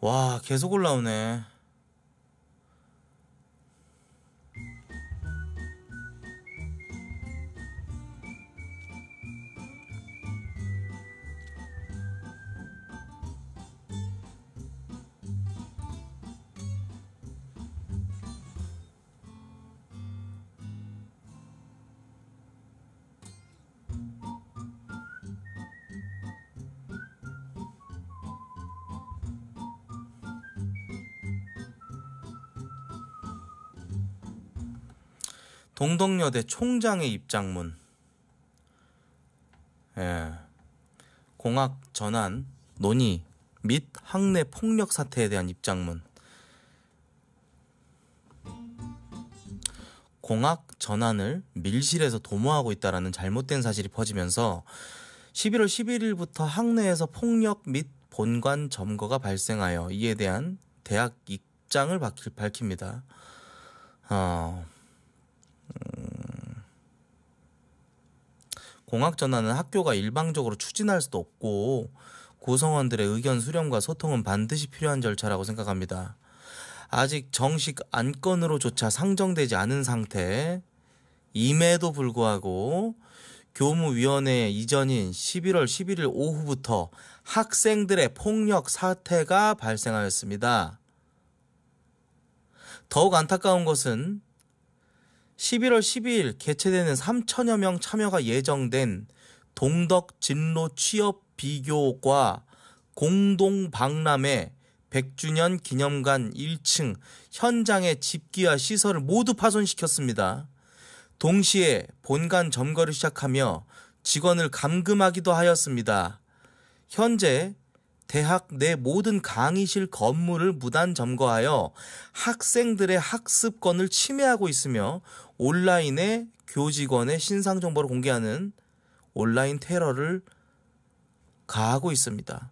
와 계속 올라오네 동덕여대 총장의 입장문. 예. 공학 전환 논의 및 학내 폭력 사태에 대한 입장문. 공학 전환을 밀실에서 도모하고 있다라는 잘못된 사실이 퍼지면서 11월 11일부터 학내에서 폭력 및 본관 점거가 발생하여 이에 대한 대학 입장을 밝힙니다. 어, 공학 전환은 학교가 일방적으로 추진할 수도 없고 구성원들의 의견 수렴과 소통은 반드시 필요한 절차라고 생각합니다. 아직 정식 안건으로조차 상정되지 않은 상태 임에도 불구하고 교무위원회 이전인 11월 11일 오후부터 학생들의 폭력 사태가 발생하였습니다. 더욱 안타까운 것은 11월 12일 개최되는 3천여 명 참여가 예정된 동덕 진로 취업 비교과 공동 박람회 100주년 기념관 1층 현장의 집기와 시설을 모두 파손시켰습니다. 동시에 본관 점거를 시작하며 직원을 감금하기도 하였습니다. 현재 대학 내 모든 강의실 건물을 무단 점거하여 학생들의 학습권을 침해하고 있으며 온라인에 교직원의 신상 정보를 공개하는 온라인 테러를 가하고 있습니다.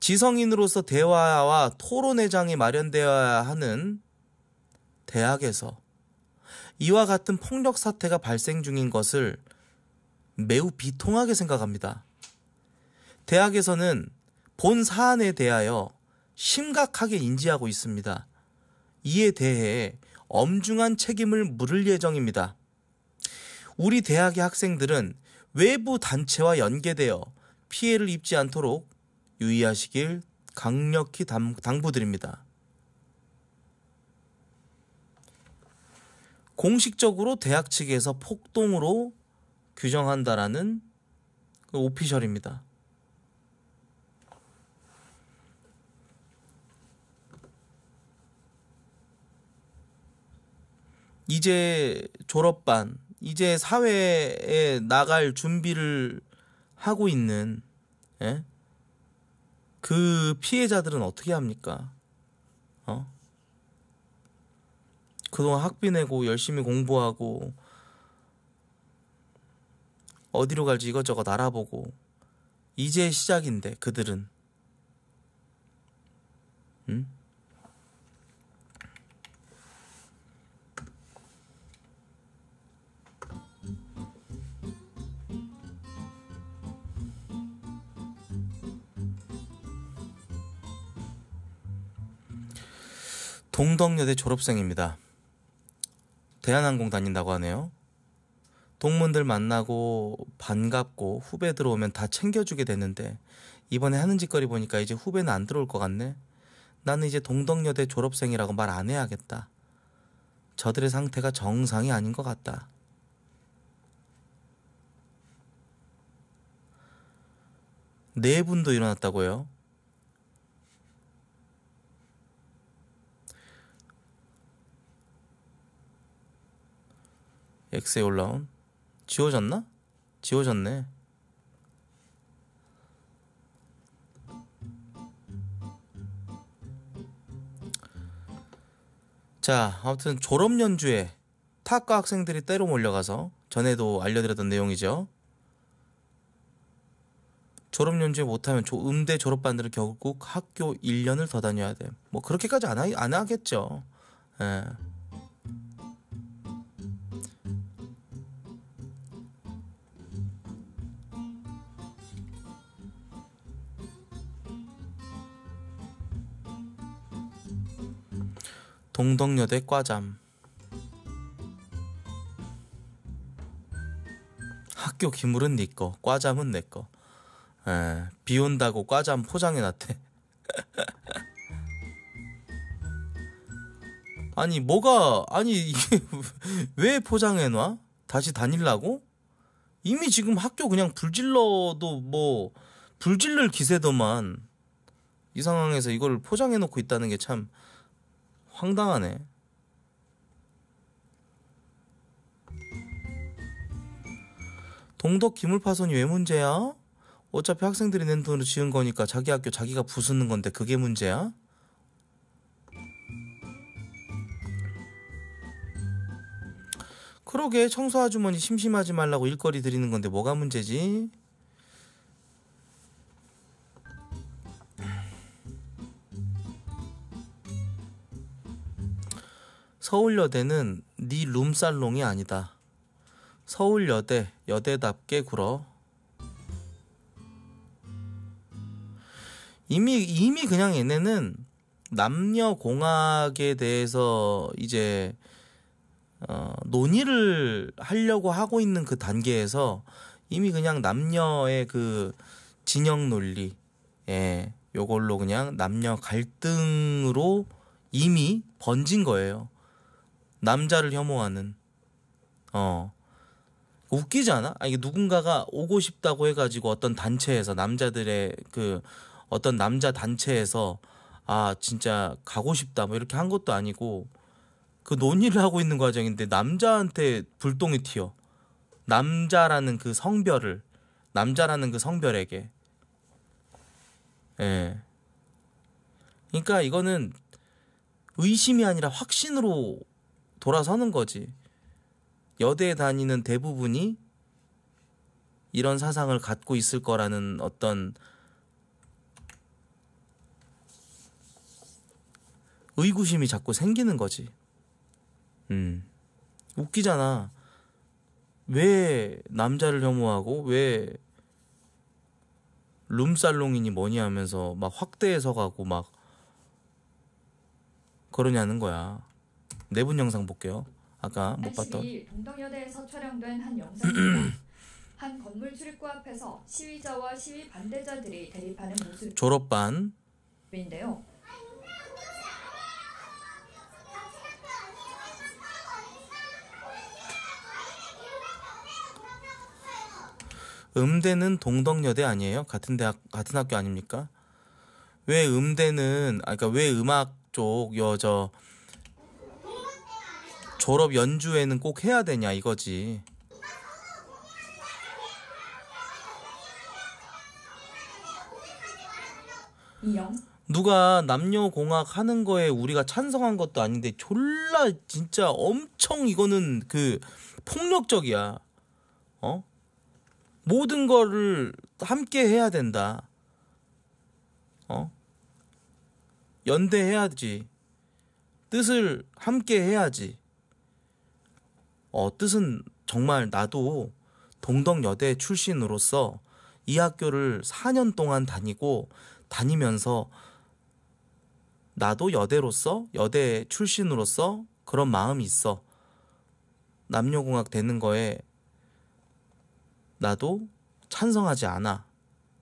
지성인으로서 대화와 토론회장이 마련되어야 하는 대학에서 이와 같은 폭력 사태가 발생 중인 것을 매우 비통하게 생각합니다. 대학에서는 본 사안에 대하여 심각하게 인지하고 있습니다. 이에 대해 엄중한 책임을 물을 예정입니다. 우리 대학의 학생들은 외부 단체와 연계되어 피해를 입지 않도록 유의하시길 강력히 당부드립니다. 공식적으로 대학 측에서 폭동으로 규정한다라는 그 오피셜입니다. 이제 졸업반, 이제 사회에 나갈 준비를 하고 있는 예? 그 피해자들은 어떻게 합니까? 어? 그동안 학비 내고 열심히 공부하고 어디로 갈지 이것저것 알아보고 이제 시작인데 그들은 응? 동덕여대 졸업생입니다. 대한항공 다닌다고 하네요. 동문들 만나고 반갑고 후배 들어오면 다 챙겨주게 되는데 이번에 하는 짓거리 보니까 이제 후배는 안 들어올 것 같네. 나는 이제 동덕여대 졸업생이라고 말 안 해야겠다. 저들의 상태가 정상이 아닌 것 같다. 네 분도 일어났다고요? X에 올라온 지워졌나? 지워졌네. 자, 아무튼 졸업 연주에 타과 학생들이 때로 몰려가서 전에도 알려드렸던 내용이죠. 졸업 연주에 못하면 음대 졸업반들은 결국 학교 1년을 더 다녀야 돼. 뭐 그렇게까지 안, 하, 안 하겠죠. 예. 동덕여대 과잠 학교 기물은 니꺼 과잠은 에, 비 온다고 과잠 포장해놨대 아니 뭐가 아니 이게 왜 포장해놔? 다시 다닐라고? 이미 지금 학교 그냥 불질러도 뭐 불질를 기세더만 이 상황에서 이걸 포장해놓고 있다는 게참 황당하네. 동덕 기물 파손이 왜 문제야? 어차피 학생들이 낸 돈으로 지은 거니까 자기 학교 자기가 부수는 건데 그게 문제야? 그러게 청소 아주머니 심심하지 말라고 일거리 드리는 건데 뭐가 문제지? 서울여대는 네 룸살롱이 아니다. 서울여대 여대답게 굴어. 이미 이미 그냥 얘네는 남녀 공학에 대해서 이제 어, 논의를 하려고 하고 있는 그 단계에서 이미 그냥 남녀의 그 진영 논리, 예, 요걸로 그냥 남녀 갈등으로 이미 번진 거예요. 남자를 혐오하는, 어, 웃기지 않아? 아, 이게 누군가가 오고 싶다고 해가지고 어떤 단체에서 남자들의 그 어떤 남자 단체에서 아, 진짜 가고 싶다 뭐 이렇게 한 것도 아니고 그 논의를 하고 있는 과정인데 남자한테 불똥이 튀어. 남자라는 그 성별을 남자라는 그 성별에게. 예. 그러니까 이거는 의심이 아니라 확신으로 돌아서는 거지. 여대에 다니는 대부분이 이런 사상을 갖고 있을 거라는 어떤 의구심이 자꾸 생기는 거지. 음. 웃기잖아. 왜 남자를 혐오하고 왜 룸살롱이니 뭐니 하면서 막 확대해서 가고 막 그러냐는 거야. 내분 영상 볼게요. 아까 못 봤던. 동덕여대에서 촬영된 한 영상입니다. 한 건물 출입구 앞에서 시위자와 시위 반대자들이 대립하는 모습. 졸업반. 인데요. 음대는 동덕여대 아니에요? 같은 대학 같은 학교 아닙니까? 왜 음대는 아 그러니까 왜 음악 쪽 여저 졸업 연주회는 꼭 해야 되냐 이거지. 누가 남녀 공학 하는 거에 우리가 찬성한 것도 아닌데 졸라 진짜 엄청 이거는 그 폭력적이야. 어? 모든 거를 함께 해야 된다. 어? 연대해야지. 뜻을 함께 해야지. 어, 뜻은 정말 나도 동덕여대 출신으로서 이 학교를 4년 동안 다니고 다니면서 나도 여대로서 여대 출신으로서 그런 마음이 있어. 남녀공학 되는 거에 나도 찬성하지 않아.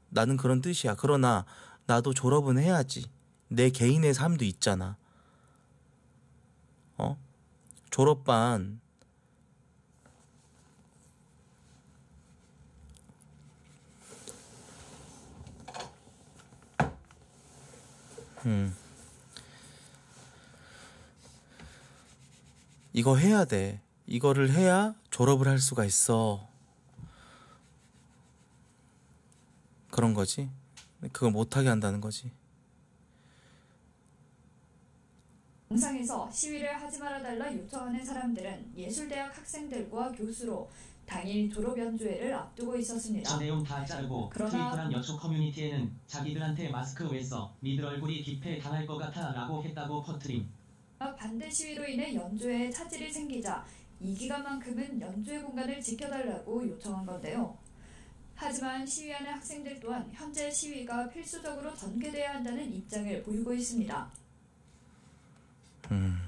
나는 그런 뜻이야. 그러나 나도 졸업은 해야지. 내 개인의 삶도 있잖아. 어? 졸업반 음. 이거 해야 돼. 이거를 해야 졸업을 할 수가 있어. 그런 거지. 그걸 못하게 한다는 거지. 영상에서 시위를 하지 말아달라 요청하는 사람들은 예술대학 학생들과 교수로 당일 졸업 연주회를 앞두고 있었습니다. 저 내용 다 자르고 그러나... 트위터랑 여초 커뮤니티에는 자기들한테 마스크 왜 써? 니들 얼굴이 기패 당할 것 같아 라고 했다고 퍼트림. 반대 시위로 인해 연주회에 차질이 생기자 이 기간만큼은 연주회 공간을 지켜달라고 요청한 건데요. 하지만 시위하는 학생들 또한 현재 시위가 필수적으로 전개돼야 한다는 입장을 보이고 있습니다. 음.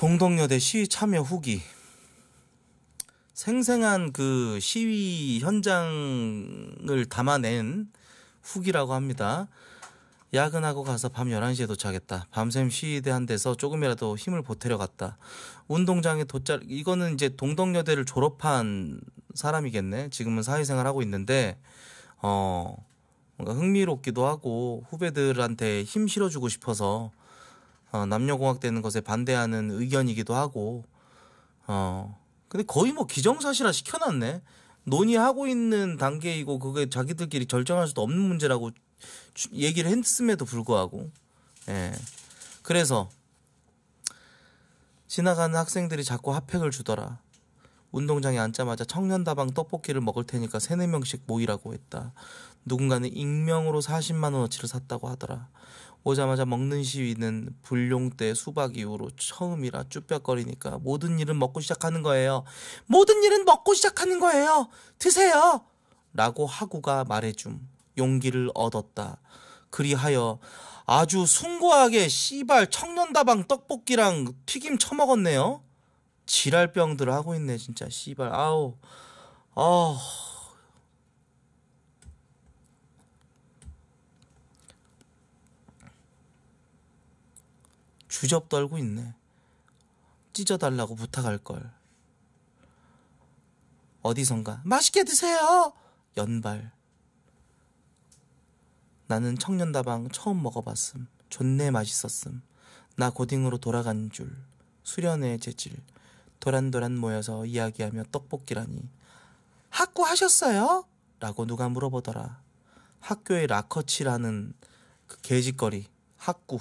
동덕여대 시위 참여 후기. 생생한 그 시위 현장을 담아낸 후기라고 합니다. 야근하고 가서 밤 11시에 도착했다. 밤샘 시위대 한 데서 조금이라도 힘을 보태려 갔다. 운동장에 도착, 이거는 이제 동덕여대를 졸업한 사람이겠네. 지금은 사회생활 하고 있는데, 어, 뭔가 흥미롭기도 하고 후배들한테 힘 실어주고 싶어서 어, 남녀공학 되는 것에 반대하는 의견이기도 하고, 어, 근데 거의 뭐 기정사실화 시켜놨네. 논의하고 있는 단계이고 그게 자기들끼리 결정할 수도 없는 문제라고 얘기를 했음에도 불구하고 예. 그래서 지나가는 학생들이 자꾸 핫팩을 주더라. 운동장에 앉자마자 청년다방 떡볶이를 먹을 테니까 세네 명씩 모이라고 했다. 누군가는 익명으로 40만 원어치를 샀다고 하더라. 오자마자 먹는 시위는 불룡 때 수박 이후로 처음이라 쭈뼛거리니까 모든 일은 먹고 시작하는 거예요. 모든 일은 먹고 시작하는 거예요. 드세요. 라고 하구가 말해줌. 용기를 얻었다. 그리하여 아주 숭고하게 씨발 청년다방 떡볶이랑 튀김 처먹었네요. 지랄병들 하고 있네 진짜 씨발 아우 아 주접 떨고 있네. 찢어달라고 부탁할 걸. 어디선가 맛있게 드세요. 연발. 나는 청년다방 처음 먹어봤음. 존내 맛있었음. 나 고딩으로 돌아간 줄. 수련의 재질. 도란도란 모여서 이야기하며 떡볶이라니. 학구 하셨어요? 라고 누가 물어보더라. 학교에 라커치라는 그 개짓거리. 학구.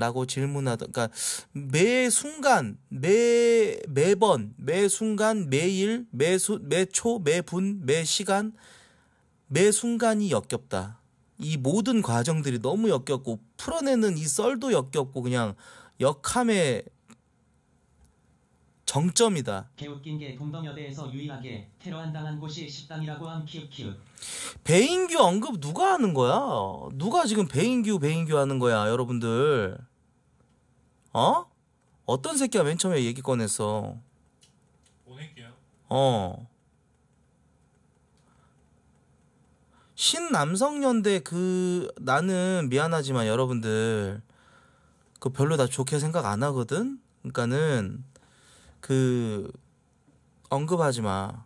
라고 질문하다. 그러니까 매 순간, 매 매번, 매 순간, 매일, 매수, 매초, 매분, 매 시간, 매 순간이 역겹다. 이 모든 과정들이 너무 역겹고 풀어내는 이 썰도 역겹고 그냥 역함의 정점이다. 개웃긴 게 동덕여대에서 유일하게 테러한 당한 곳이 식당이라고 함 키읔키읔. 배인규 언급 누가 하는 거야? 누가 지금 배인규 배인규 하는 거야, 여러분들? 어? 어떤 새끼가 맨 처음에 얘기 꺼냈어? 보낼게요. 어. 신남성연대 그 나는 미안하지만 여러분들 그 별로 나 좋게 생각 안 하거든. 그러니까는 그 언급하지 마.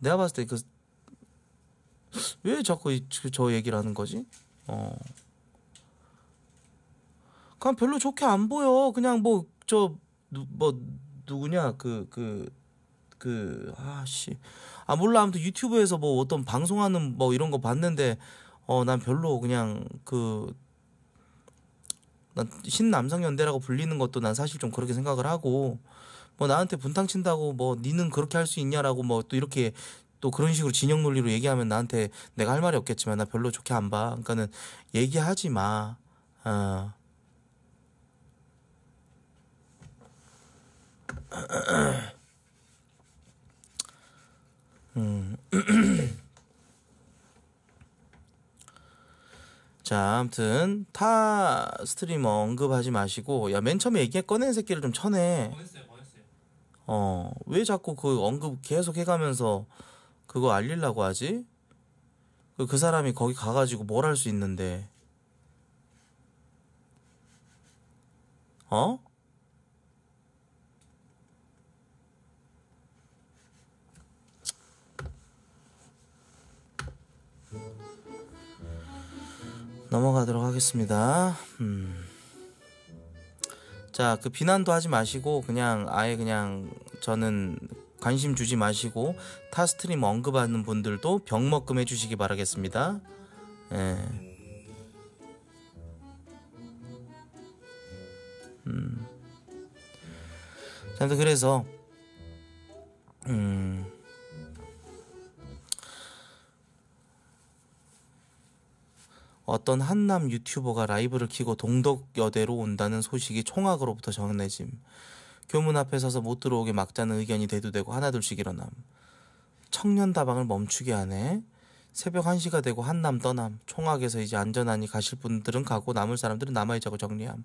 내가 봤을 때 그 왜 자꾸 이- 그저 얘기를 하는 거지? 어. 그냥 별로 좋게 안 보여. 그냥 뭐저뭐 누구냐 그 그 그 아씨 아 몰라 아무튼 유튜브에서 뭐 어떤 방송하는 뭐 이런 거 봤는데 어 난 별로 그냥 그 난 신남성연대라고 불리는 것도 난 사실 좀 그렇게 생각을 하고 뭐 나한테 분탕 친다고 뭐 니는 그렇게 할 수 있냐라고 뭐 또 이렇게 또 그런 식으로 진영 논리로 얘기하면 나한테 내가 할 말이 없겠지만 나 별로 좋게 안 봐. 그러니까는 얘기하지 마. 어. 음. 자, 아무튼 타 스트리머 언급하지 마시고 야 맨 처음에 얘기 꺼낸 새끼를 좀 쳐내. 어, 왜 자꾸 그 언급 계속 해 가면서 그거 알리려고 하지? 그, 그 사람이 거기 가 가지고 뭘 할 수 있는데. 어? 넘어가도록 하겠습니다. 음. 자, 그 비난도 하지 마시고 그냥 아예 그냥 저는 관심 주지 마시고 타 스트리머 언급하는 분들도 병먹금 해주시기 바라겠습니다. 예. 음. 그래서 음. 어떤 한남 유튜버가 라이브를 키고 동덕여대로 온다는 소식이 총학으로부터 전해짐. 교문 앞에 서서 못 들어오게 막자는 의견이 대두되고 하나둘씩 일어남. 청년 다방을 멈추게 하네. 새벽 1시가 되고 한남 떠남 총학에서 이제 안전하니 가실 분들은 가고 남을 사람들은 남아있자고 정리함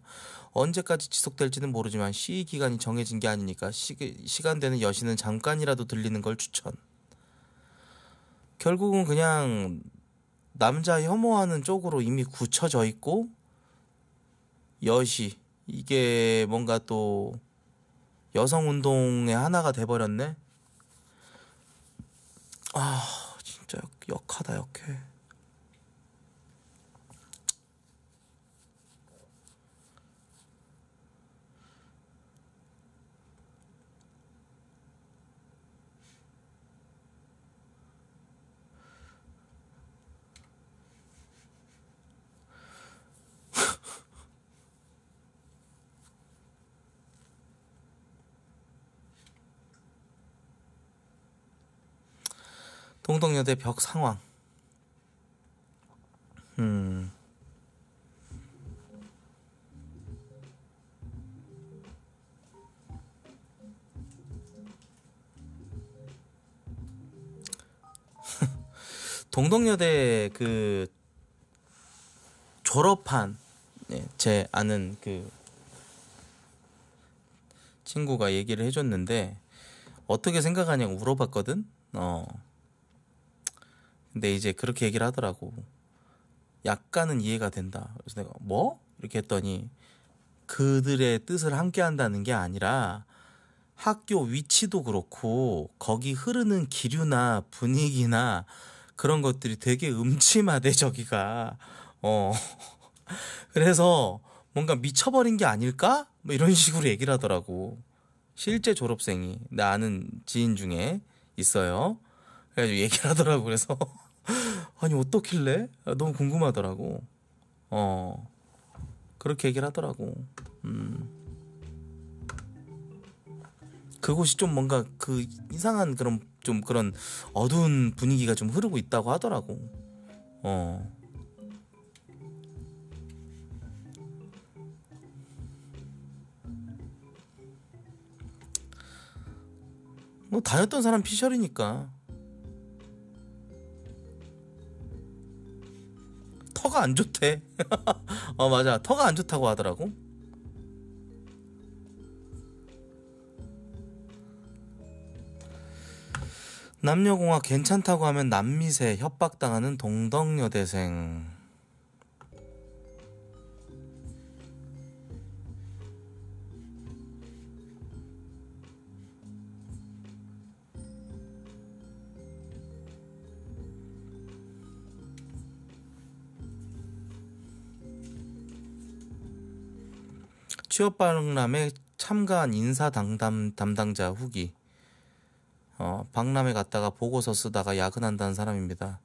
언제까지 지속될지는 모르지만 시위 기간이 정해진 게 아니니까 시, 시간 되는 여신은 잠깐이라도 들리는 걸 추천 결국은 그냥 남자 혐오하는 쪽으로 이미 굳혀져 있고 여시 이게 뭔가 또 여성 운동의 하나가 돼버렸네. 아 진짜 역, 역하다 역해. 동덕여대 벽 상황. 음. 동덕여대 그 졸업한 예, 제 아는 그 친구가 얘기를 해줬는데 어떻게 생각하냐고 물어봤거든. 어. 근데 이제 그렇게 얘기를 하더라고. 약간은 이해가 된다. 그래서 내가 뭐? 이렇게 했더니 그들의 뜻을 함께 한다는 게 아니라 학교 위치도 그렇고 거기 흐르는 기류나 분위기나 그런 것들이 되게 음침하대 저기가 어 그래서 뭔가 미쳐버린 게 아닐까 뭐 이런 식으로 얘기를 하더라고 실제 졸업생이 나 아는 지인 중에 있어요 그래가지고 얘기를 하더라고 그래서 아니 어떻길래? 아, 너무 궁금하더라고. 어. 그렇게 얘기를 하더라고. 음. 그곳이 좀 뭔가 그 이상한 그런 좀 그런 어두운 분위기가 좀 흐르고 있다고 하더라고. 어. 뭐 다녔던 사람 피셜이니까 터가 안 좋대. 어 맞아 터가 안 좋다고 하더라고. 남녀공학 괜찮다고 하면 남미세 협박당하는 동덕여대생. 취업 박람회 참가한 인사 담당, 담당자 후기. 어, 박람회 갔다가 보고서 쓰다가 야근한다는 사람입니다.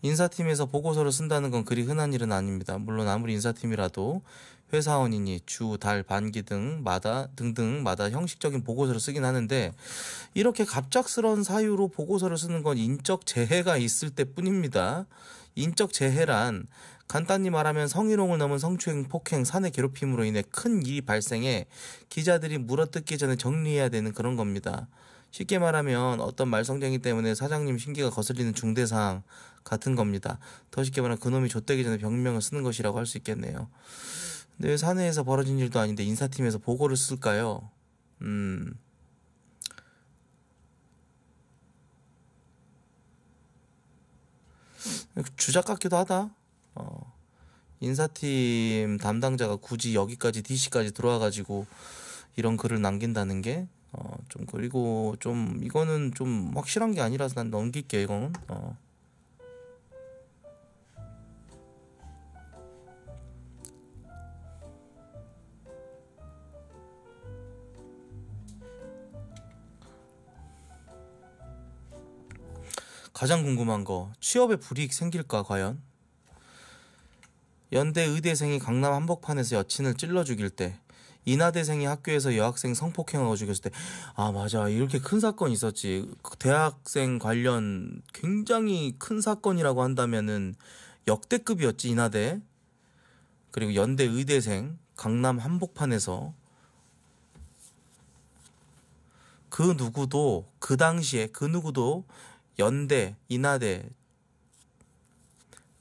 인사팀에서 보고서를 쓴다는 건 그리 흔한 일은 아닙니다. 물론 아무리 인사팀이라도 회사원이니 주, 달, 반기 등마다 등등마다 형식적인 보고서를 쓰긴 하는데 이렇게 갑작스러운 사유로 보고서를 쓰는 건 인적 재해가 있을 때뿐입니다. 인적 재해란 간단히 말하면 성희롱을 넘은 성추행, 폭행, 사내 괴롭힘으로 인해 큰 일이 발생해 기자들이 물어뜯기 전에 정리해야 되는 그런 겁니다. 쉽게 말하면 어떤 말썽쟁이 때문에 사장님 신기가 거슬리는 중대사항 같은 겁니다. 더 쉽게 말하면 그놈이 좆되기 전에 병명을 쓰는 것이라고 할 수 있겠네요. 근데 왜 사내에서 벌어진 일도 아닌데 인사팀에서 보고를 쓸까요? 음. 주작 같기도 하다. 어. 인사팀 담당자가 굳이 여기까지 DC까지 들어와가지고 이런 글을 남긴다는 게, 어, 좀, 그리고 좀, 이거는 좀 확실한 게 아니라서 난 넘길게, 이거는. 어. 가장 궁금한 거 취업에 불이익 생길까 과연? 연대 의대생이 강남 한복판에서 여친을 찔러 죽일 때 인하대생이 학교에서 여학생 성폭행하고 죽였을 때 아 맞아. 이렇게 큰 사건 있었지. 그 대학생 관련 굉장히 큰 사건이라고 한다면은 역대급이었지 인하대. 그리고 연대 의대생 강남 한복판에서 그 누구도 그 당시에 그 누구도 연대, 인하대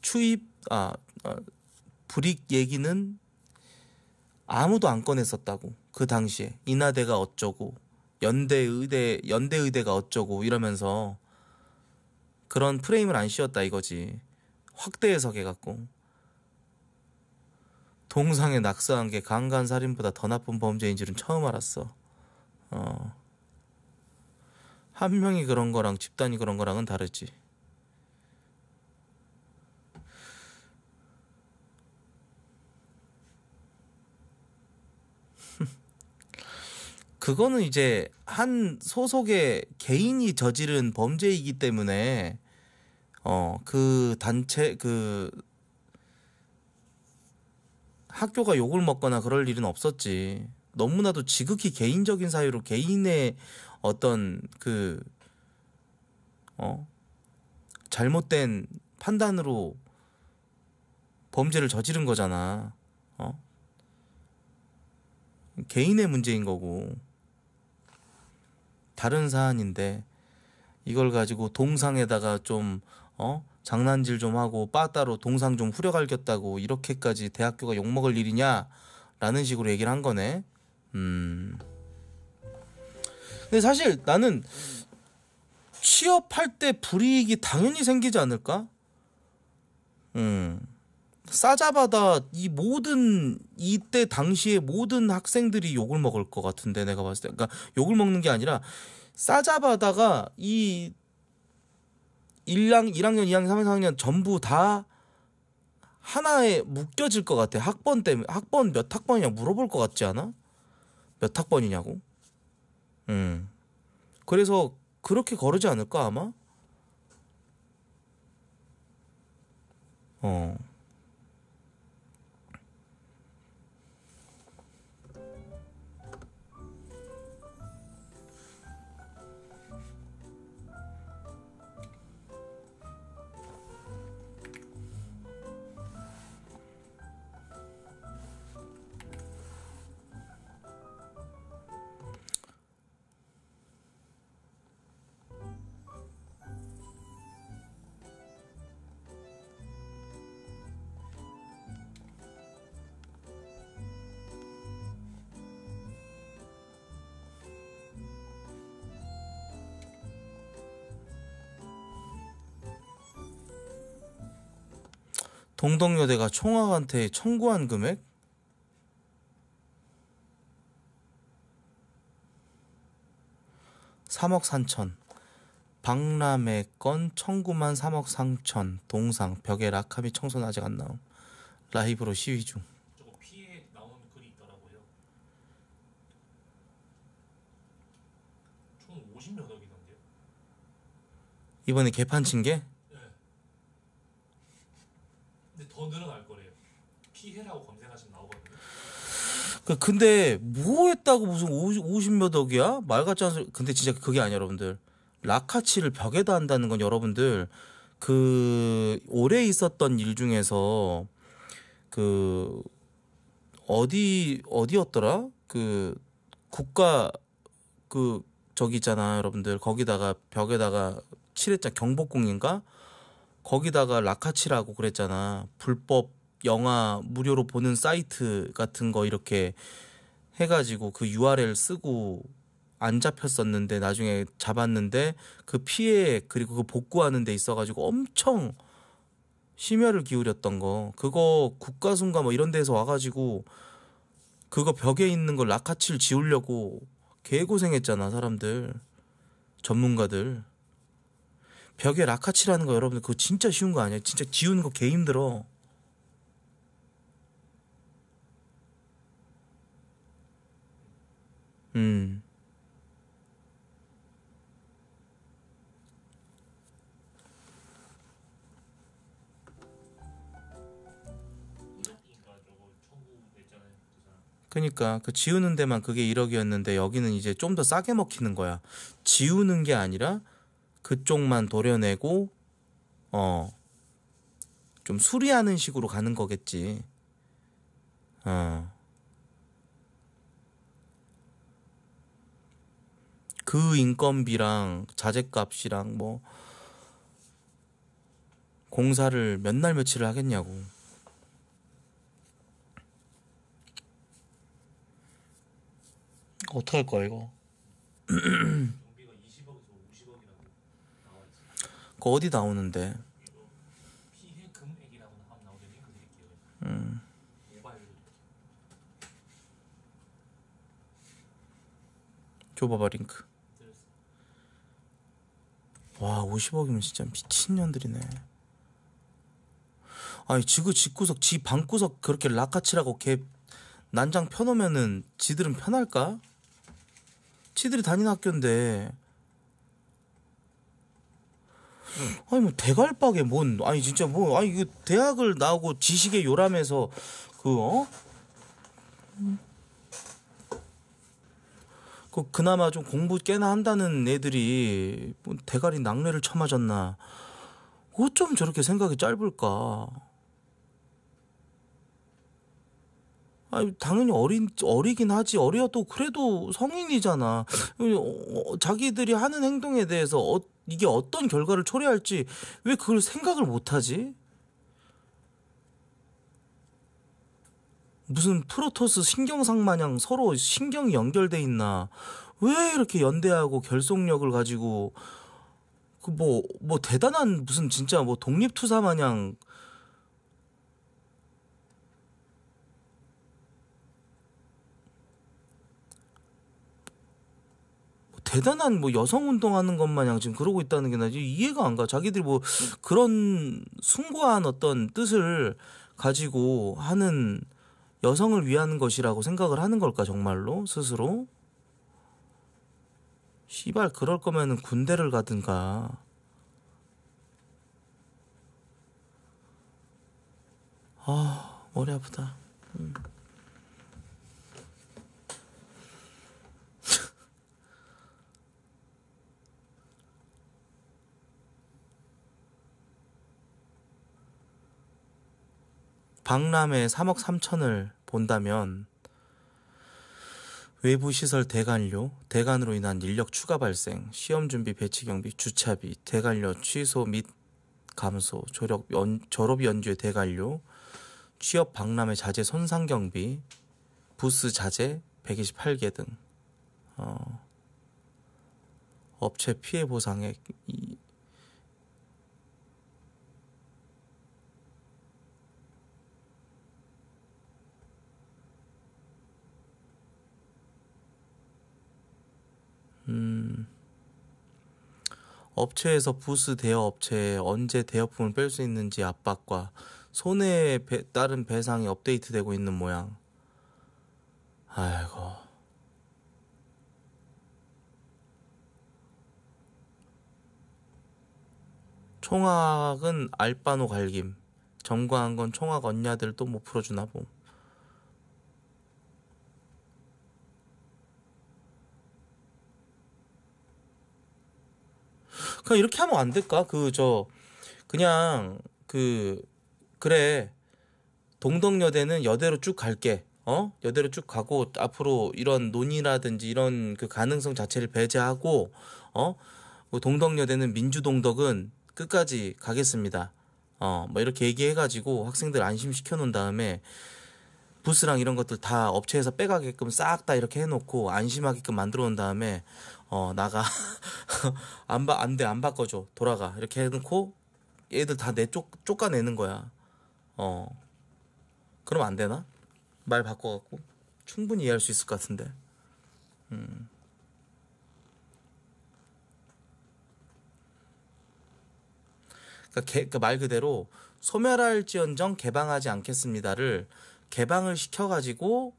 추입 아, 아 불이익 얘기는 아무도 안 꺼냈었다고 그 당시에 인하대가 어쩌고 연대 의대 연대 의대가 어쩌고 이러면서 그런 프레임을 안 씌웠다 이거지 확대 해석해 갖고 동상에 낙서한 게 강간 살인보다 더 나쁜 범죄인 줄은 처음 알았어. 어. 한 명이 그런 거랑 집단이 그런 거랑은 다르지. 그거는 이제 한 소속의 개인이 저지른 범죄이기 때문에 어 그 단체 그 학교가 욕을 먹거나 그럴 일은 없었지. 너무나도 지극히 개인적인 사유로 개인의 어떤 그 어? 잘못된 판단으로 범죄를 저지른 거잖아. 어? 개인의 문제인 거고. 다른 사안인데 이걸 가지고 동상에다가 좀 어? 장난질 좀 하고 빠 따로 동상 좀 후려갈겼다고 이렇게까지 대학교가 욕먹을 일이냐 라는 식으로 얘기를 한 거네. 음. 근데 사실 나는 취업할 때 불이익이 당연히 생기지 않을까? 음. 싸잡아다 이 모든 이때 당시에 모든 학생들이 욕을 먹을 것 같은데 내가 봤을 때 그러니까 욕을 먹는 게 아니라 싸잡아다가 이 1학, 1학년, 2학년, 3학년, 4학년 전부 다 하나에 묶여질 것 같아. 학번 때문에 학번 몇 학번이냐 물어볼 것 같지 않아? 몇 학번이냐고? 음. 그래서 그렇게 거르지 않을까 아마? 어. 동덕여대가 총학한테 청구한 금액? 삼억 삼천 박람회 건 청구만 3억 3천 동상 벽에 라카비 청소는 아직 안 나옴 라이브로 시위 중 저거 피해 나온 글이 있더라고요. 총 50몇 억이던데요. 이번에 개판 친 게? 근데 더 늘어날 거래요. 피해라고 검색하시면 나오거든요. 그 근데 뭐 했다고 무슨 50, 몇 억이야? 말 같지 않은 소리. 근데 진짜 그게 아니야, 여러분들. 라카치를 벽에다 한다는 건 여러분들 그 올해 있었던 일 중에서 그 어디 어디였더라? 그 국가 그 저기 있잖아, 여러분들. 거기다가 벽에다가 칠했잖아. 경복궁인가? 거기다가 라카치라고 그랬잖아. 불법 영화 무료로 보는 사이트 같은 거 이렇게 해가지고 그 URL 쓰고 안 잡혔었는데 나중에 잡았는데 그 피해 그리고 그 복구하는 데 있어가지고 엄청 심혈을 기울였던 거. 그거 국가순가 뭐 이런 데서 와가지고 그거 벽에 있는 거 라카치를 지우려고 개고생했잖아 사람들. 전문가들 벽에 라카치라는 거 여러분들 그거 진짜 쉬운 거 아니야 진짜 지우는 거 개 힘들어 음 그러니까. 그. 그러니까 그 지우는 데만 그게 1억이었는데 여기는 이제 좀 더 싸게 먹히는 거야. 지우는 게 아니라 그쪽만 도려내고 어. 좀 수리하는 식으로 가는 거겠지. 어. 그 인건비랑 자재값이랑 뭐 공사를 몇 날 며칠을 하겠냐고. 어떡할 거야 이거? 경비가 20억에서 50억이라고 나와 있어. 그거 어디 나오는데? 음. 줘봐봐 링크. 와 50억이면 진짜 미친년들이네. 아니 지그 집구석 지 방구석 그렇게 라카치라고 걔 난장 펴놓으면은 지들은 편할까? 지들이 다니는 학교인데 아니 뭐 대갈박에 뭔 아니 진짜 뭐 아니 이거 대학을 나오고 지식의 요람에서 그 어? 그 그나마 좀 공부 꽤나 한다는 애들이 뭐 대가리 낙뢰를 쳐맞았나? 어쩜 저렇게 생각이 짧을까? 아니 당연히 어린 어리긴 하지. 어려도 그래도 성인이잖아. 어, 자기들이 하는 행동에 대해서 어, 이게 어떤 결과를 초래할지 왜 그걸 생각을 못하지? 무슨 프로토스 신경상 마냥 서로 신경이 연결돼 있나? 왜 이렇게 연대하고 결속력을 가지고 그뭐뭐 대단한 무슨 진짜 뭐 독립투사 마냥 대단한 뭐 여성 운동하는 것 마냥 지금 그러고 있다는 게나 이해가 안 가. 자기들이 뭐 그런 숭고한 어떤 뜻을 가지고 하는 여성을 위한 것이라고 생각을 하는 걸까 정말로 스스로? 시발 그럴 거면은 군대를 가든가. 아 머리 아프다. 음. 박람회 3억 3천을 본다면 외부 시설 대관료, 대관으로 인한 인력 추가 발생, 시험 준비 배치 경비, 주차비, 대관료 취소 및 감소, 졸업 연, 졸업 연주의 대관료, 취업 박람회 자재 손상 경비, 부스 자재 128개 등. 어, 업체 피해 보상액 음, 업체에서 부스 대여 업체에 언제 대여품을 뺄 수 있는지 압박과 손해에 배- 따른 배상이 업데이트되고 있는 모양. 아이고. 총학은 알바노 갈김. 점거한 건 총학 언냐들 또못 풀어주나 봄. 그냥 이렇게 하면 안 될까? 그 저 그냥 그 그래 동덕여대는 여대로 쭉 갈게. 어? 여대로 쭉 가고 앞으로 이런 논의라든지 이런 그 가능성 자체를 배제하고 어? 뭐 동덕여대는 민주동덕은 끝까지 가겠습니다. 어, 뭐 이렇게 얘기해가지고 학생들 안심시켜 놓은 다음에 부스랑 이런 것들 다 업체에서 빼가게끔 싹 다 이렇게 해놓고 안심하게끔 만들어 놓은 다음에 어 나가. 안봐안돼안 바꿔줘. 돌아가. 이렇게 해놓고 얘들 다 내 쫓 쫓아내는 거야. 어. 그럼 안 되나? 말 바꿔갖고? 충분히 이해할 수 있을 것 같은데. 음. 그러니까, 개- 그말 그대로 소멸할지언정 개방하지 않겠습니다를 개방을 시켜가지고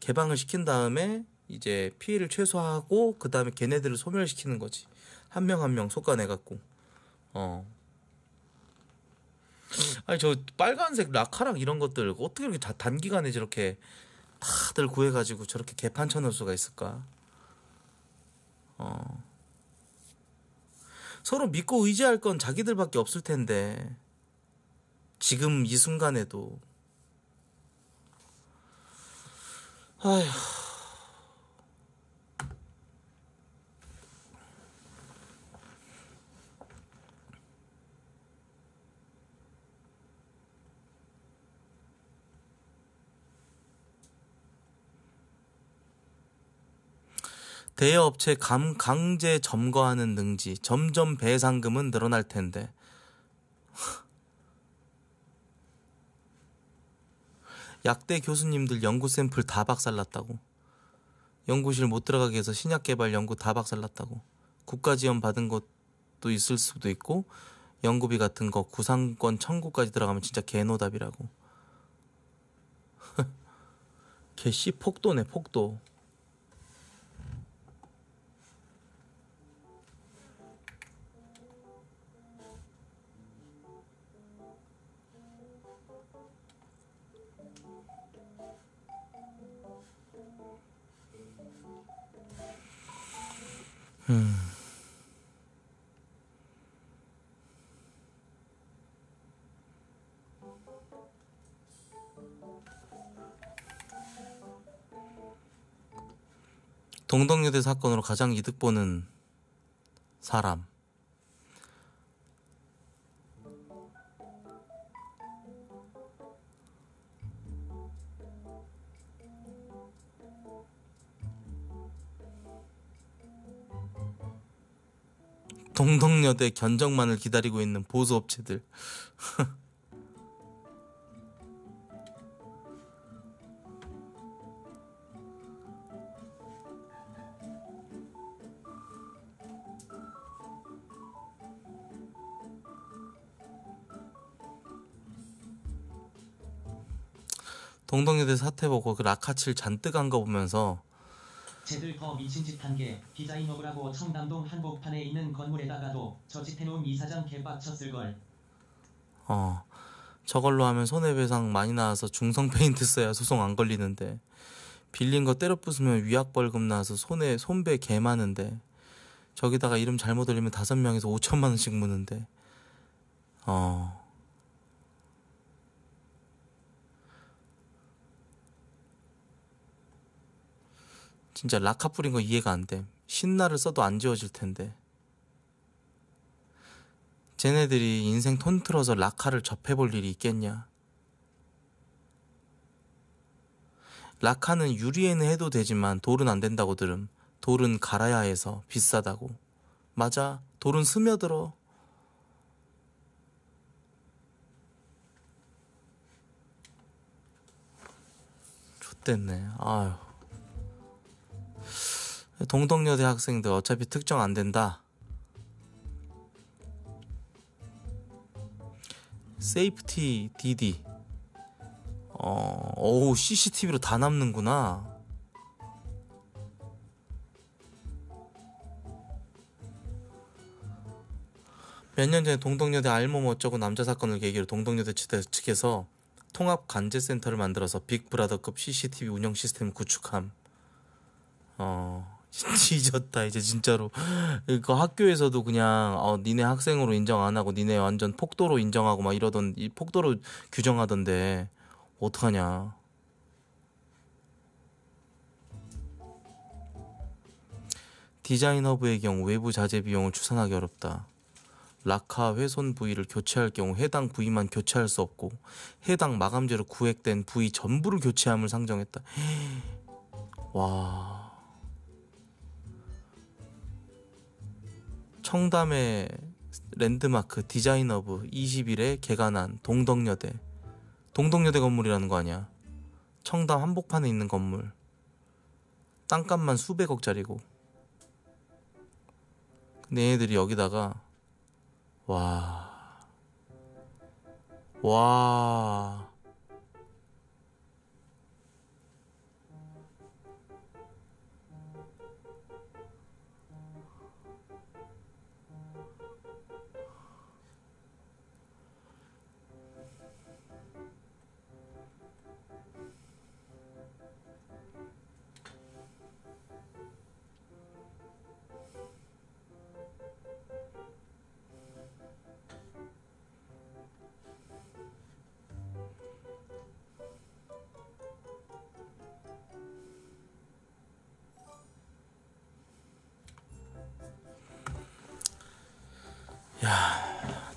개방을 시킨 다음에 이제 피해를 최소화하고 그 다음에 걔네들을 소멸시키는 거지. 한 명 한명 솎아내 갖고. 어. 아니 저 빨간색 라카랑 이런 것들 어떻게 이렇게 다 단기간에 저렇게 다들 구해가지고 저렇게 개판 쳐놓을 수가 있을까? 어. 서로 믿고 의지할 건 자기들밖에 없을 텐데. 지금 이 순간에도. 아휴 대여업체 감, 강제 점거하는 능지 점점 배상금은 늘어날 텐데. 약대 교수님들 연구 샘플 다 박살났다고. 연구실 못 들어가게 해서 신약 개발 연구 다 박살났다고. 국가 지원 받은 것도 있을 수도 있고 연구비 같은 거 구상권 청구까지 들어가면 진짜 개노답이라고. 개 씨 폭도네 폭도 동덕여대 사건으로 가장 이득 보는 사람. 동덕여대 견적만을 기다리고 있는 보수 업체들. 동덕여대 사태 보고 그 라카칠 잔뜩 한 거 보면서 쟤들 더 미친 짓 한 게 디자인업을 하고 청담동 한복판에 있는 건물에다가도 저짓 해놓은 이사장 개빡쳤을 걸. 어 저걸로 하면 손해배상 많이 나와서 중성 페인트 써야 소송 안 걸리는데 빌린 거 때려 부수면 위약 벌금 나와서 손해 손배 개 많은데 저기다가 이름 잘못 올리면 다섯 명에서 5천만 원씩 무는데 어 진짜 라카 뿌린 거 이해가 안 돼. 신나를 써도 안 지워질 텐데. 쟤네들이 인생 톤틀어서 라카를 접해볼 일이 있겠냐? 라카는 유리에는 해도 되지만 돌은 안 된다고 들음. 돌은 갈아야 해서 비싸다고. 맞아. 돌은 스며들어. 좋댔네. 아유. 동덕여대 학생들 어차피 특정 안 된다. 세이프티 DD. 어, 어우, CCTV로 다 남는구나. 몇 년 전에 동덕여대 알몸 어쩌고 남자 사건을 계기로 동덕여대 측에서 통합 관제센터를 만들어서 빅브라더급 CCTV 운영 시스템 구축함. 어, 뒤졌다 이제 진짜로 그 학교에서도 그냥 어 니네 학생으로 인정 안 하고 니네 완전 폭도로 인정하고 막 이러던 이 폭도로 규정하던데 어떡하냐 디자인 허브의 경우 외부 자재 비용을 추산하기 어렵다. 라카 훼손 부위를 교체할 경우 해당 부위만 교체할 수 없고 해당 마감재로 구획된 부위 전부를 교체함을 상정했다. 와. 청담의 랜드마크 디자인 어브 20일에 개관한 동덕여대. 동덕여대 건물이라는 거 아니야? 청담 한복판에 있는 건물. 땅값만 수백억짜리고. 근데 얘네들이 여기다가 와. 와.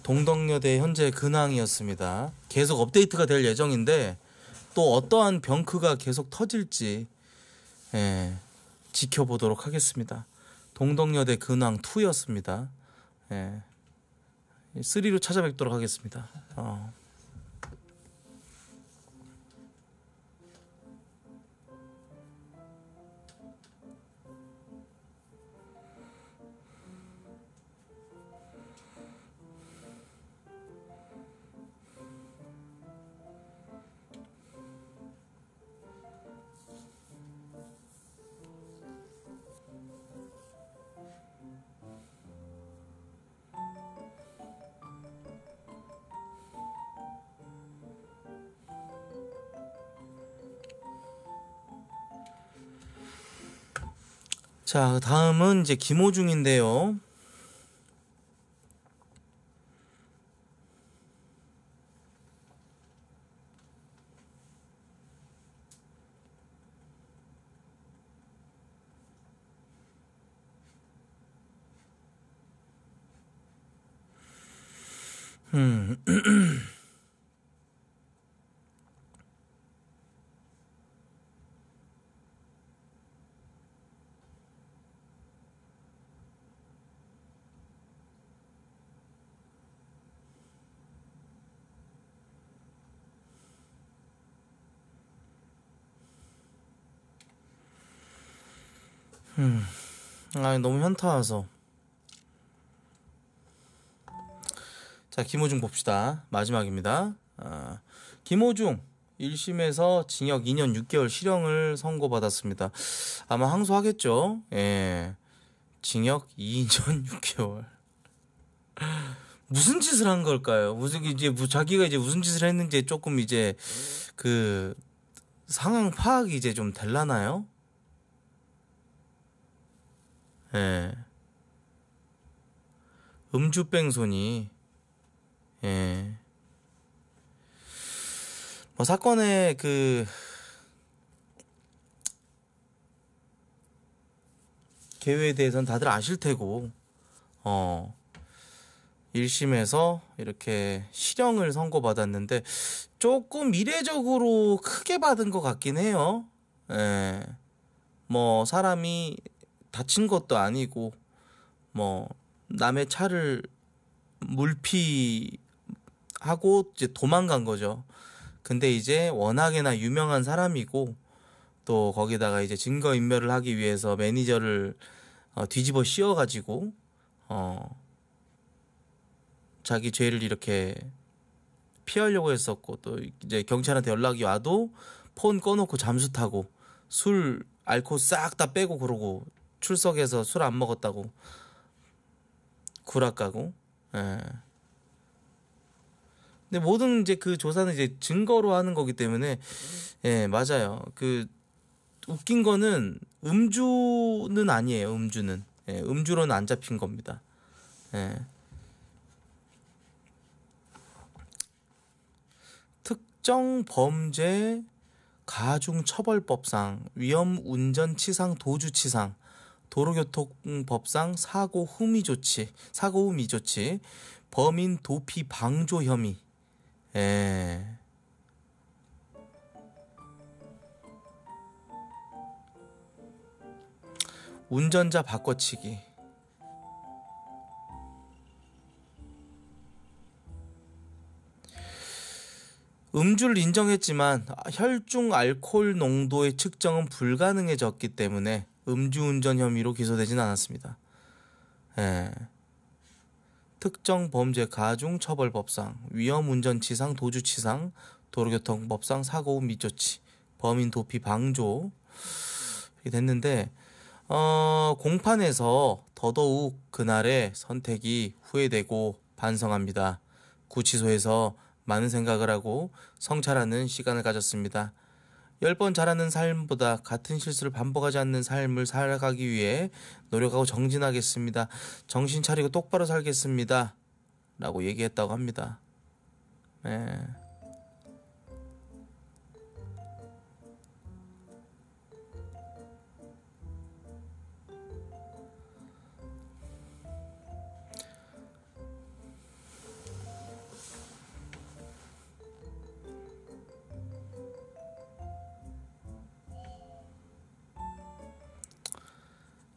동덕여대 현재 근황이었습니다. 계속 업데이트가 될 예정인데 또 어떠한 병크가 계속 터질지 예. 지켜보도록 하겠습니다. 동덕여대 근황 2였습니다. 예. 3로 찾아뵙도록 하겠습니다. 어. 자, 다음은 이제 김호중인데요. 음. 아, 너무 현타 와서. 자, 김호중 봅시다. 마지막입니다. 아, 김호중 1심에서 징역 2년 6개월 실형을 선고받았습니다. 아마 항소하겠죠. 예. 징역 2년 6개월. 무슨 짓을 한 걸까요? 무슨 이제 뭐 자기가 이제 무슨 짓을 했는지 조금 이제 그 상황 파악이 이제 좀 될라나요? 예. 음주뺑소니. 예. 뭐 사건의 그 계획에 대해서는 다들 아실 테고, 어, 1심에서 이렇게 실형을 선고받았는데, 조금 이례적으로 크게 받은 것 같긴 해요. 예. 뭐, 사람이 다친 것도 아니고 뭐 남의 차를 물피하고 이제 도망간 거죠. 근데 이제 워낙에나 유명한 사람이고 또 거기다가 이제 증거 인멸을 하기 위해서 매니저를 어, 뒤집어 씌워가지고 어 자기 죄를 이렇게 피하려고 했었고 또 이제 경찰한테 연락이 와도 폰 꺼놓고 잠수 타고 술 알코 올 싹다 빼고 그러고 출석해서 술 안 먹었다고 구락 가고. 예. 근데 모든 이제 그 조사는 이제 증거로 하는 거기 때문에 예 맞아요. 그 웃긴 거는 음주는 아니에요. 음주는 예, 음주로는 안 잡힌 겁니다. 예. 특정 범죄 가중처벌법상 위험운전치상 도주치상 도로교통법상 사고 후미 조치, 사고 후미 조치, 범인 도피 방조 혐의. 예. 운전자 바꿔치기. 음주를 인정했지만 혈중 알코올 농도의 측정은 불가능해졌기 때문에 음주운전 혐의로 기소되진 않았습니다. 예. 특정 범죄 가중 처벌법상 위험 운전치상 도주치상 도로교통법상 사고 후 미조치 범인 도피 방조 이렇게 됐는데 어, 공판에서 더더욱 그날의 선택이 후회되고 반성합니다. 구치소에서 많은 생각을 하고 성찰하는 시간을 가졌습니다. 열 번 잘하는 삶보다 같은 실수를 반복하지 않는 삶을 살아가기 위해 노력하고 정진하겠습니다. 정신 차리고 똑바로 살겠습니다. 라고 얘기했다고 합니다. 네.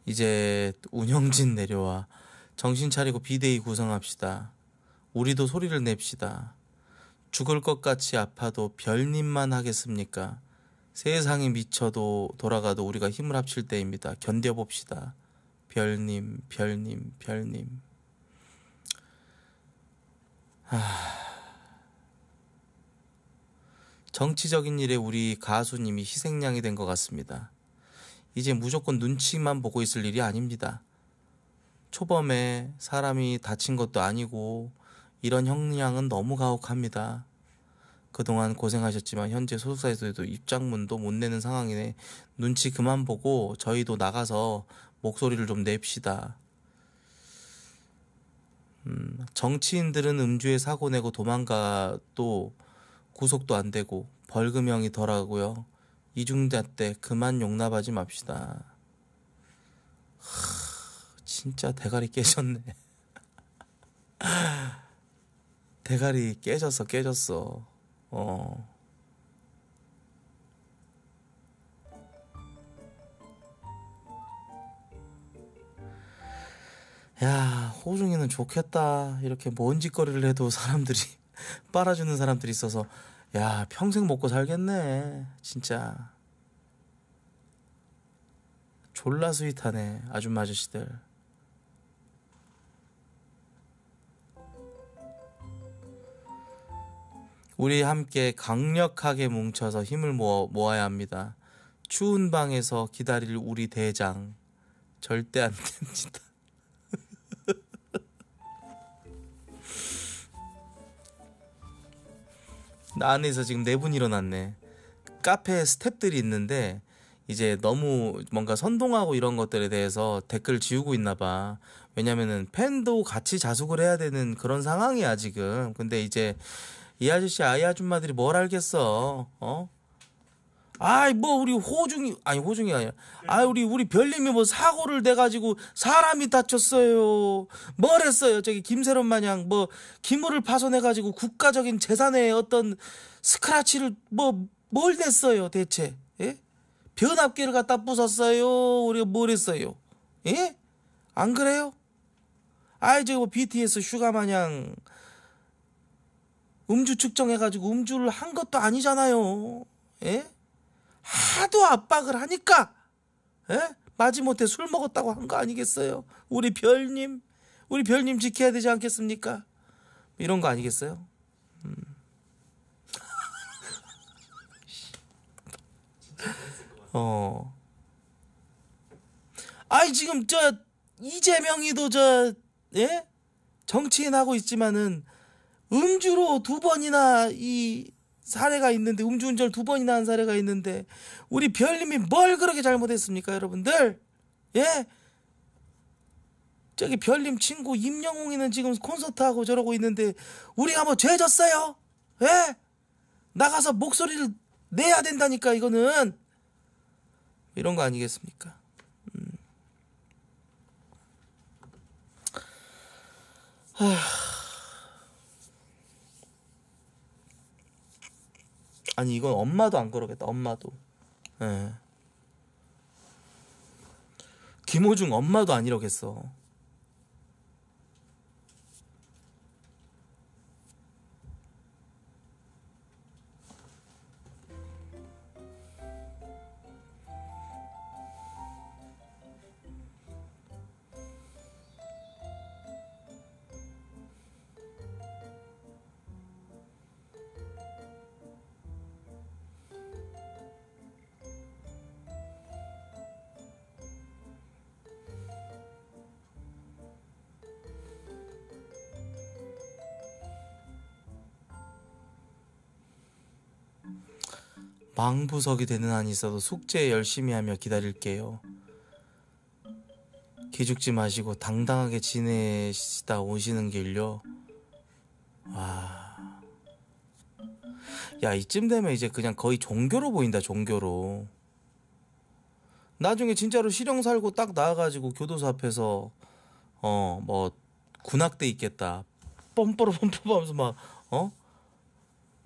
이제 운영진 내려와 정신 차리고 비대위 구성합시다. 우리도 소리를 냅시다. 죽을 것 같이 아파도 별님만 하겠습니까? 세상이 미쳐도 돌아가도 우리가 힘을 합칠 때입니다. 견뎌봅시다. 별님, 별님, 별님. 정치적인 일에 우리 가수님이 희생양이 된 것 같습니다. 이제 무조건 눈치만 보고 있을 일이 아닙니다. 초범에 사람이 다친 것도 아니고 이런 형량은 너무 가혹합니다. 그동안 고생하셨지만 현재 소속사에서도 입장문도 못 내는 상황이네. 눈치 그만 보고 저희도 나가서 목소리를 좀 냅시다. 음, 정치인들은 음주에 사고 내고 도망가 또 구속도 안 되고 벌금형이 덜하고요. 이중자 때 그만 용납하지 맙시다. 하, 진짜 대가리 깨졌네. 대가리 깨졌어, 깨졌어. 어. 야, 호중이는 좋겠다. 이렇게 먼 짓거리를 해도 사람들이 빨아주는 사람들이 있어서 야, 평생 먹고 살겠네. 진짜. 졸라 스윗하네. 아줌마 아저씨들. 우리 함께 강력하게 뭉쳐서 힘을 모아, 모아야 합니다. 추운 방에서 기다릴 우리 대장. 절대 안 됩니다. 안에서 지금 네분 일어났네. 카페 스탭들이 있는데 이제 너무 뭔가 선동하고 이런 것들에 대해서 댓글 지우고 있나 봐. 왜냐면은 팬도 같이 자숙을 해야 되는 그런 상황이야 지금. 근데 이제 이 아저씨 아이 아줌마들이 뭘 알겠어? 어? 아이 뭐 우리 호중이 아니 호중이 아니야. 아 우리 우리 별님이 뭐 사고를 내 가지고 사람이 다쳤어요. 뭘 했어요? 저기 김세론 마냥 뭐 기물을 파손해 가지고 국가적인 재산의 어떤 스크래치를 뭐 뭘 냈어요 대체? 예? 변압기를 갖다 부쉈어요. 우리가 뭘 했어요? 예? 안 그래요? 아이 저거 뭐 BTS 슈가 마냥 음주 측정해가지고 음주를 한 것도 아니잖아요. 예? 하도 압박을 하니까 예? 마지못해 술 먹었다고 한 거 아니겠어요? 우리 별님, 우리 별님 지켜야 되지 않겠습니까? 이런 거 아니겠어요? 음. 어. 아이 지금 저 이재명이도 저 예? 정치인 하고 있지만은 음주로 두 번이나 이 사례가 있는데 음주운전 두 번이나 한 사례가 있는데 우리 별님이 뭘 그렇게 잘못했습니까 여러분들? 예? 저기 별님 친구 임영웅이는 지금 콘서트 하고 저러고 있는데 우리가 뭐 죄졌어요? 예? 나가서 목소리를 내야 된다니까 이거는. 이런 거 아니겠습니까? 음. 아니 이건 엄마도 안 그러겠다. 엄마도. 예. 김호중 엄마도 안 이러겠어. 망부석이 되는 한이 있어도 숙제 열심히 하며 기다릴게요. 기죽지 마시고 당당하게 지내시다 오시는 길요. 와. 야, 이쯤 되면 이제 그냥 거의 종교로 보인다, 종교로. 나중에 진짜로 실형 살고 딱 나와가지고 교도소 앞에서, 어, 뭐, 군악대 있겠다. 뻔뻔 뻔뻔 하면서 막, 어?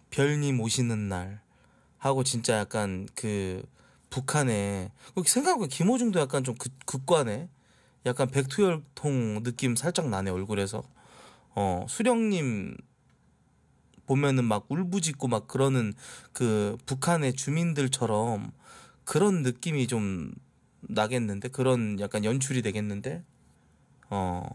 별님 오시는 날. 하고 진짜 약간 그 북한에 생각해보면 김호중도 약간 좀 극, 극과네 약간 백투혈통 느낌 살짝 나네 얼굴에서. 어 수령님 보면은 막 울부짖고 막 그러는 그 북한의 주민들처럼 그런 느낌이 좀 나겠는데? 그런 약간 연출이 되겠는데? 어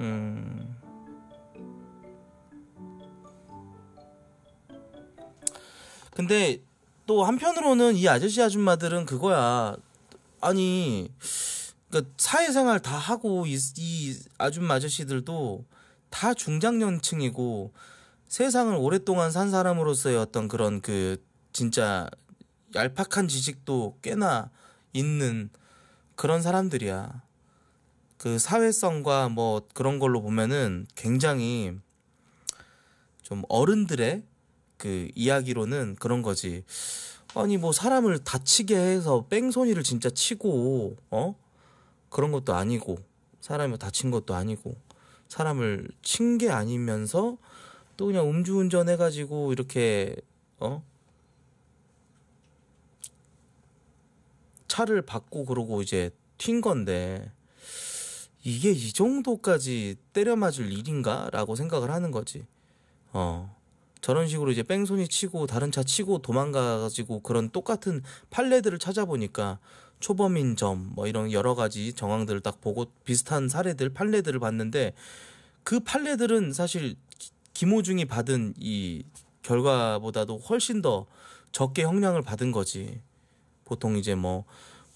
음. 근데 또 한편으로는 이 아저씨 아줌마들은 그거야. 아니, 그러니까 사회생활 다 하고 이, 이 아줌마 아저씨들도 다 중장년층이고 세상을 오랫동안 산 사람으로서의 어떤 그런 그 진짜 얄팍한 지식도 꽤나 있는 그런 사람들이야. 그 사회성과 뭐 그런 걸로 보면은 굉장히 좀 어른들의 그 이야기로는 그런 거지. 아니 뭐 사람을 다치게 해서 뺑소니를 진짜 치고 어? 그런 것도 아니고 사람이 다친 것도 아니고 사람을 친 게 아니면서 또 그냥 음주운전 해가지고 이렇게 어? 차를 받고 그러고 이제 튄 건데 이게 이 정도까지 때려 맞을 일인가라고 생각을 하는 거지. 어. 저런 식으로 이제 뺑소니 치고 다른 차 치고 도망가가지고 그런 똑같은 판례들을 찾아보니까 초범인 점 뭐 이런 여러 가지 정황들을 딱 보고 비슷한 사례들 판례들을 봤는데 그 판례들은 사실 기- 김호중이 받은 이 결과보다도 훨씬 더 적게 형량을 받은 거지. 보통 이제 뭐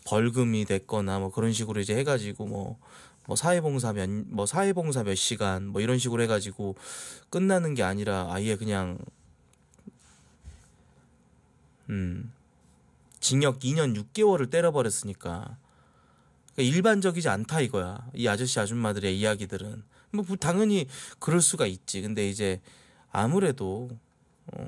벌금이 됐거나 뭐 그런 식으로 이제 해가지고 뭐, 뭐 사회봉사 몇, 뭐 사회봉사 몇 시간 뭐 이런 식으로 해가지고 끝나는 게 아니라 아예 그냥, 음, 징역 2년 6개월을 때려버렸으니까. 그러니까 일반적이지 않다 이거야. 이 아저씨 아줌마들의 이야기들은. 뭐 당연히 그럴 수가 있지. 근데 이제 아무래도, 어,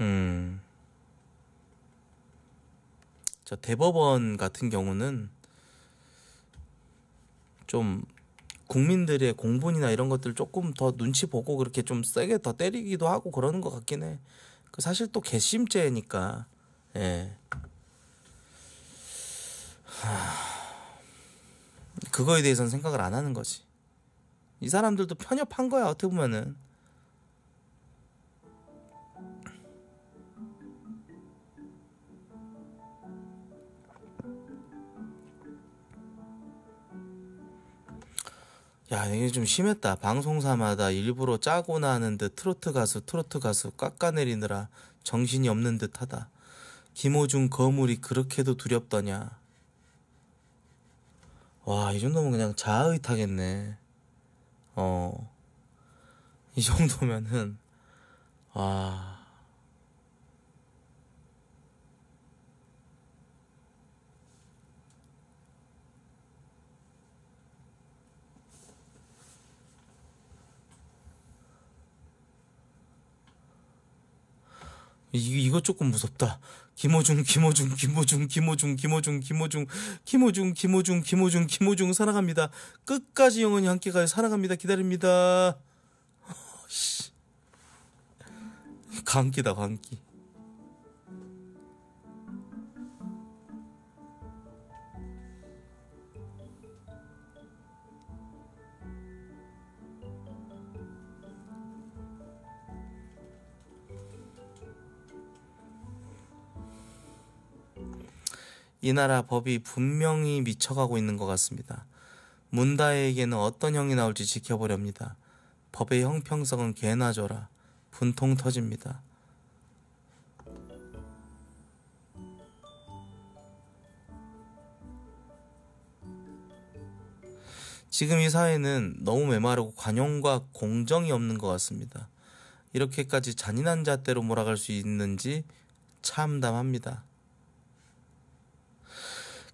음. 저 대법원 같은 경우는 좀 국민들의 공분이나 이런 것들 조금 더 눈치 보고 그렇게 좀 세게 더 때리기도 하고 그러는 것 같긴 해. 그 사실 또 괘씸죄니까. 예. 하... 그거에 대해서는 생각을 안 하는 거지. 이 사람들도 편협한 거야 어떻게 보면은. 야, 이게 좀 심했다. 방송사마다 일부러 짜고나 하는 듯 트로트 가수, 트로트 가수 깎아내리느라 정신이 없는 듯 하다. 김호중 거물이 그렇게도 두렵더냐. 와, 이 정도면 그냥 자아의 타겠네. 어. 이 정도면은, 와. 이, 이거 조금 무섭다. 김호중, 김호중, 김호중, 김호중, 김호중, 김호중, 김호중, 김호중, 김호중, 김호중 사랑합니다. 끝까지 영원히 함께 가요. 사랑합니다. 기다립니다. 씨. 감기다, 감기. 이 나라 법이 분명히 미쳐가고 있는 것 같습니다. 문다에게는 어떤 형이 나올지 지켜보렵니다. 법의 형평성은 개나 줘라. 분통 터집니다. 지금 이 사회는 너무 메마르고 관용과 공정이 없는 것 같습니다. 이렇게까지 잔인한 잣대로 몰아갈 수 있는지 참담합니다.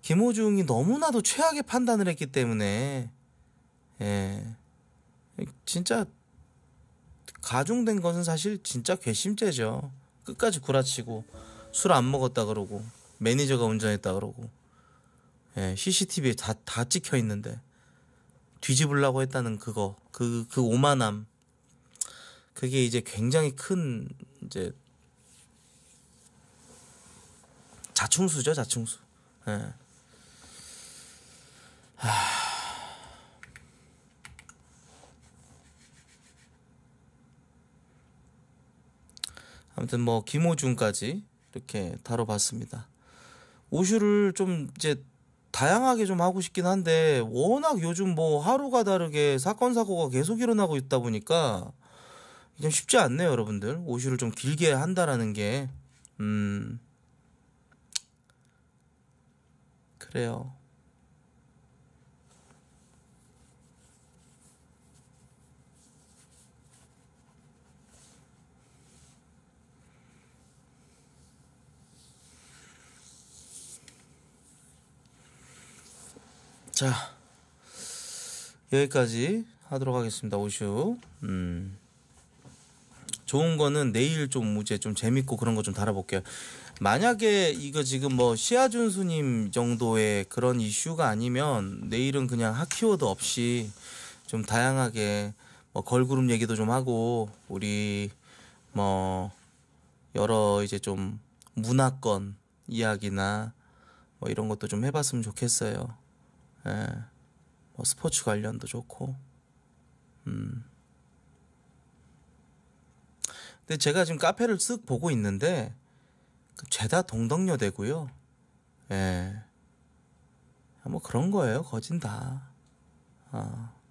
김호중이 너무나도 최악의 판단을 했기 때문에 예. 진짜 가중된 것은 사실 진짜 괘씸죄죠. 끝까지 구라치고 술 안 먹었다 그러고 매니저가 운전했다 그러고 예, CCTV에 다, 다 찍혀 있는데 뒤집으려고 했다는 그거 그, 그 오만함. 그게 이제 굉장히 큰 이제 자충수죠 자충수. 예. 아무튼 뭐 김호준까지 이렇게 다뤄봤습니다. 오슈를 좀 이제 다양하게 좀 하고 싶긴 한데 워낙 요즘 뭐 하루가 다르게 사건 사고가 계속 일어나고 있다 보니까 좀 쉽지 않네요, 여러분들. 오슈를 좀 길게 한다라는 게 음. 그래요. 자 여기까지 하도록 하겠습니다 오슈. 음. 좋은 거는 내일 좀 이제 좀 재밌고 그런 거 좀 달아볼게요. 만약에 이거 지금 뭐 시아준수님 정도의 그런 이슈가 아니면 내일은 그냥 하키워드 없이 좀 다양하게 뭐 걸그룹 얘기도 좀 하고 우리 뭐 여러 이제 좀 문화권 이야기나 뭐 이런 것도 좀 해봤으면 좋겠어요. 예. 뭐 스포츠 관련도 좋고. 음. 근데 제가 지금 카페를 쓱 보고 있는데 그 죄다 동덕여대고요. 예. 뭐 그런 거예요. 거진 다. 어.